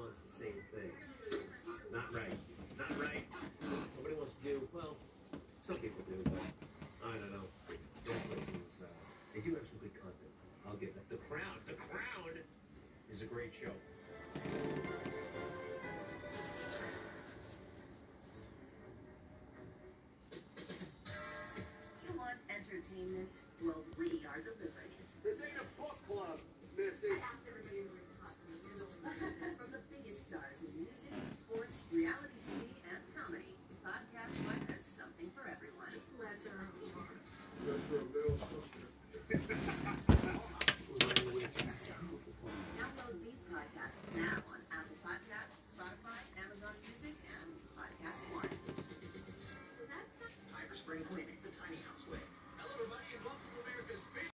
well, that's the same thing. Not right. Not right. Nobody wants to do, well, some people do, but I don't know. They do have some good content. I'll get that. The Crown, The Crown is a great show. You want entertainment? Well, we are the.